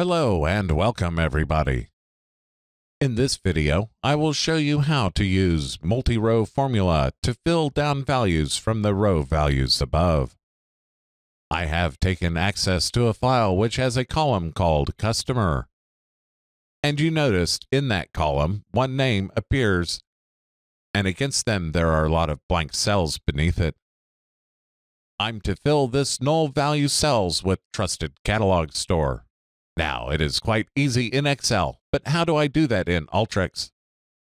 Hello and welcome everybody. In this video, I will show you how to use multi-row formula to fill down values from the row values above. I have taken access to a file which has a column called customer. And you noticed in that column, one name appears, and against them there are a lot of blank cells beneath it. I'm to fill this null value cells with Trusted Catalog Store. Now, it is quite easy in Excel, but how do I do that in Alteryx?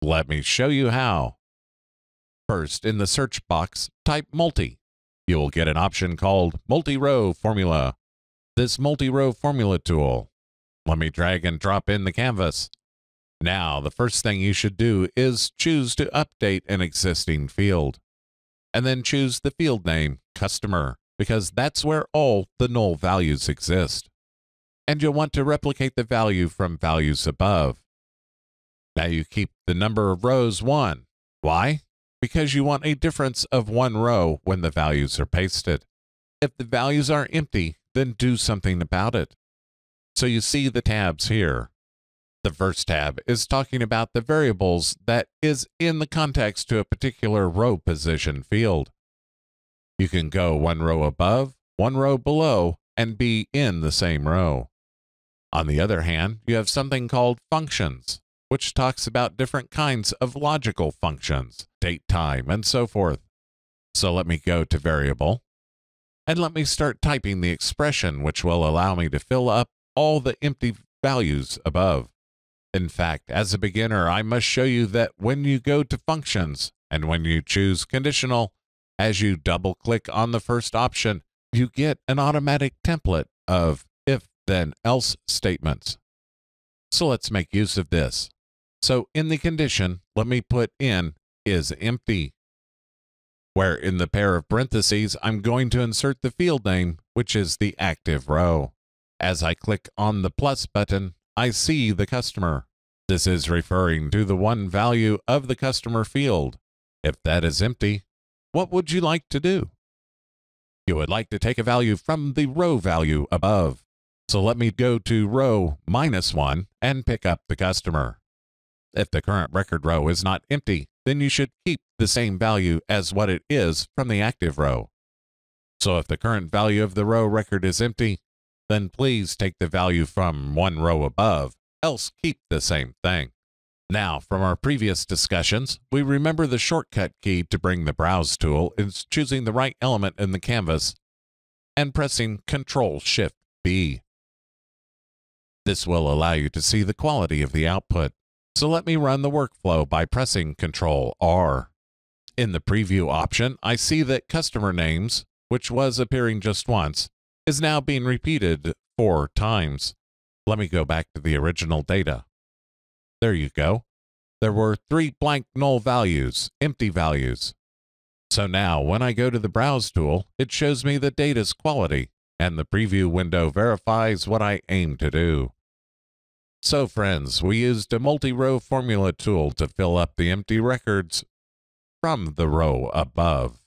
Let me show you how. First, in the search box, type multi. You will get an option called multi-row formula. This multi-row formula tool. Let me drag and drop in the canvas. Now, the first thing you should do is choose to update an existing field. And then choose the field name, customer, because that's where all the null values exist. And you'll want to replicate the value from values above. Now you keep the number of rows 1. Why? Because you want a difference of one row when the values are pasted. If the values are empty, then do something about it. So you see the tabs here. The first tab is talking about the variables that is in the context to a particular row position field. You can go one row above, one row below, and be in the same row. On the other hand, you have something called functions, which talks about different kinds of logical functions, date, time, and so forth. So let me go to variable, and let me start typing the expression which will allow me to fill up all the empty values above. In fact, as a beginner, I must show you that when you go to functions and when you choose conditional, as you double click on the first option, you get an automatic template of if then else statements. So let's make use of this. So in the condition, let me put in is empty, where in the pair of parentheses, I'm going to insert the field name, which is the active row. As I click on the plus button, I see the customer. This is referring to the one value of the customer field. If that is empty, what would you like to do? You would like to take a value from the row value above. So let me go to row minus one and pick up the customer. If the current record row is not empty, then you should keep the same value as what it is from the active row. So if the current value of the row record is empty, then please take the value from one row above, else keep the same thing. Now, from our previous discussions, we remember the shortcut key to bring the Browse tool is choosing the right element in the canvas and pressing Ctrl-Shift-B. This will allow you to see the quality of the output. So let me run the workflow by pressing Ctrl-R. In the preview option, I see that customer names, which was appearing just once, is now being repeated four times. Let me go back to the original data. There you go. There were three blank null values, empty values. So now when I go to the Browse tool, it shows me the data's quality, and the preview window verifies what I aim to do. So friends, we used a multi-row formula tool to fill up the empty records from the row above.